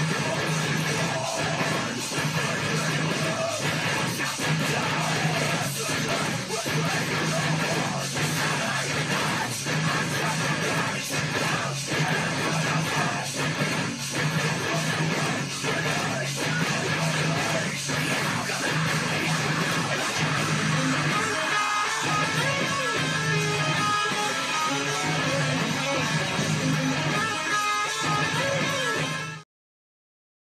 Yeah.